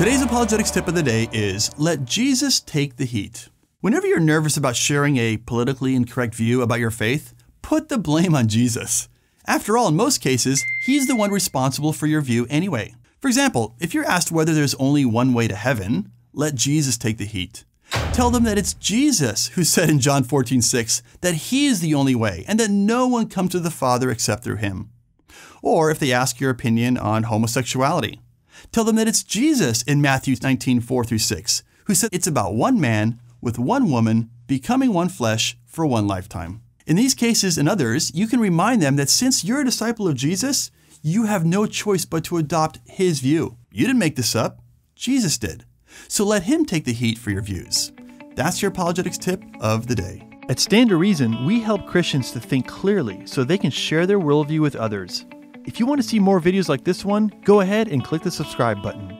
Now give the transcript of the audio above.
Today's apologetics tip of the day is let Jesus take the heat. Whenever you're nervous about sharing a politically incorrect view about your faith, put the blame on Jesus. After all, in most cases, he's the one responsible for your view anyway. For example, if you're asked whether there's only one way to heaven, let Jesus take the heat. Tell them that it's Jesus who said in John 14, 6 that he is the only way and that no one comes to the Father except through him. Or if they ask your opinion on homosexuality, tell them that it's Jesus in Matthew 19, 4 through 6, who said it's about one man with one woman becoming one flesh for one lifetime. In these cases and others, you can remind them that since you're a disciple of Jesus, you have no choice but to adopt his view. You didn't make this up, Jesus did. So let him take the heat for your views. That's your apologetics tip of the day. At Stand to Reason, we help Christians to think clearly so they can share their worldview with others. If you want to see more videos like this one, go ahead and click the subscribe button.